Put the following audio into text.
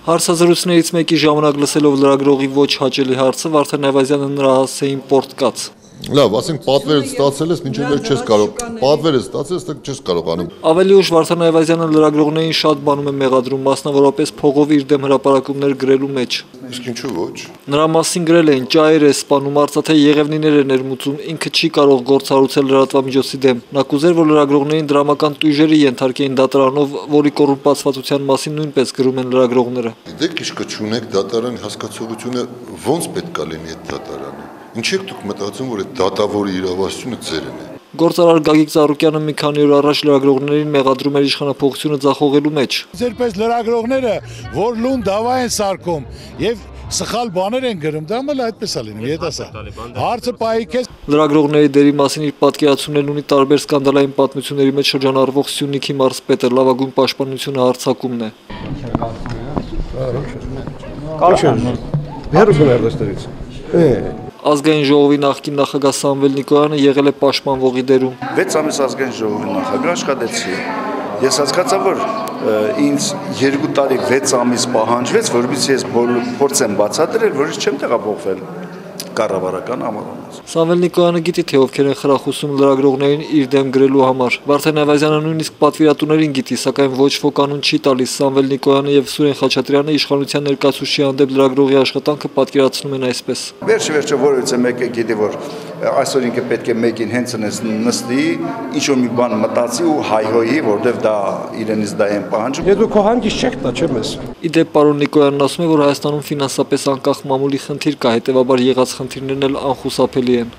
Հարցազրույցներից մեկի ժամանակ լսելով լրագրողի ոչ հաճելի հարցը Վարդան Այվազյանը նրա հասցեին պորտկաց։ Լավ, ասենք պատվերը ստացել ես, մինչև վերջ չես կարող։ Պատվերը ստացել ես, դեռ չես կարող անում։ Ավելի ուշ Վարդան Այվազյանը լրագրողներին շատ բանում է մեղադրում, մասնավորապես փողով իր դեմ հրապարակումներ գրելու մեջ։ Իսկ ինչու ոչ։ Նրա մասին գրել էին ճայր է սպանում, արծաթե Եղևնիներ է ներմուծում, ինքը չի կարող գործառույցել լրատվամիջոցի դեմ։ Նա կուզեր, որ լրագրողներին դրամական տույժերի ենթարկեին դատարանով, որի կոռումպացվածության մասին նույնպես գրում են լրագրողները։ Դեք իշքը ճունեք դատարան հասկացողությունը ոնց պետք է լինի այդ դատարանը։ Ինչ եք դուք մտածում, որ այդ դատավորի իրավասությունը ձերն է։ Գործարար Գագիկ Ծառուկյանը մի քանի օր առաջ լրագրողներին մեղադրում էր իշխանապողությունը ձախողելու մեջ։ Ձերպես լրագրողները, որ լուն դավա են սարկում եւ սխալ բաներ են գրում, դա մալ այդպես է լինում, եթե ասա։ Հարցը պայի քեզ Լրագրողների դերի մասին իր պատկերացումներն ունի տարբեր սկանդալային պատմությունների մեջ շրջանառվող Սյունիքի մարզպետը լավագույն պաշտպանությունը հարցակումն է։ Հերոս ներդստերից։ Է, Ազգային ժողովի նախկին նախագահ Սամվել Նիկոյանը եղել է պաշտպանվողի դերում։ 6 ամիս ազգային ժողովի նախագահ աշխատեցի։ Ես հասկացա, որ ինձ 2 տարի 6 ամիս պահանջվեց, որովհետեւ ես փորձեմ բացատրել, որ ես չեմ տեղափոխվել կառավարական ամառանոց։ Սամվել Նիկոյանը գիտի թե ովքեր են խրախուսում լրագրողներին իր դեմ գրելու համար։ Վարդան Այվազյանը նույնիսկ պատվիրատուներին գիտի, սակայն ոչ ոք անուն չի տալիս։ Սամվել Նիկոյանը եւ Սուրեն Խաչատրյանը իշխանության ներկայացուցիչի հանդեպ լրագրողի աշխատանքը պատկերացնում են այսպես։ Վերջը վերջը որևիցե մեկը գիտի, որ այսօր ինքը պետք է մեկին հենց նես նստի, ինչ որ մի բան մտածի ու հայհոյի, որովհետև դա իրենից դա են պահանջում։ Եթե դու քո հանգիստ չեք տա, չէ՞ մեզ։ Իդեպ պարոն Նիկոյանն ասում է, որ Հայաստանում ֆինանսապես անկախ մամուլի խնդիր կա, հետեւաբար եղած խնդիրներն էլ անխուսափելի են։